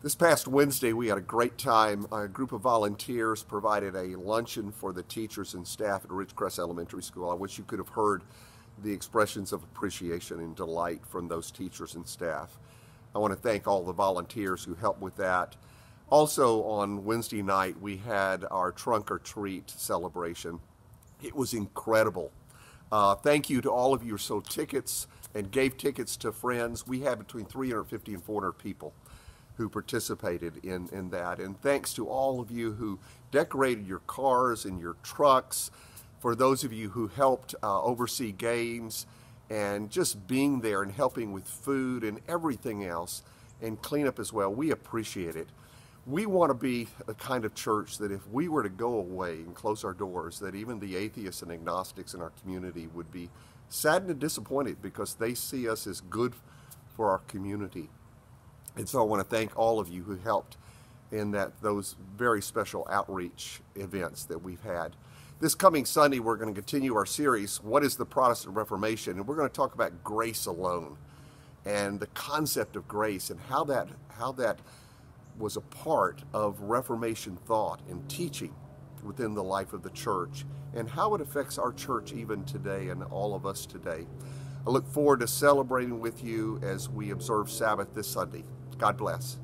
This past Wednesday, we had a great time. A group of volunteers provided a luncheon for the teachers and staff at Ridgecrest Elementary School. I wish you could have heard the expressions of appreciation and delight from those teachers and staff. I want to thank all the volunteers who helped with that. Also, on Wednesday night, we had our trunk or treat celebration. It was incredible. Uh, thank you to all of you who sold tickets and gave tickets to friends. We had between 350 and 400 people who participated in, in that. And thanks to all of you who decorated your cars and your trucks, for those of you who helped uh, oversee games and just being there and helping with food and everything else and cleanup as well. We appreciate it. We want to be a kind of church that if we were to go away and close our doors, that even the atheists and agnostics in our community would be saddened and disappointed because they see us as good for our community. And so I want to thank all of you who helped in that those very special outreach events that we've had. This coming Sunday, we're going to continue our series, What is the Protestant Reformation? And we're going to talk about grace alone and the concept of grace and how that, how that was a part of Reformation thought and teaching within the life of the church and how it affects our church even today and all of us today. I look forward to celebrating with you as we observe Sabbath this Sunday. God bless.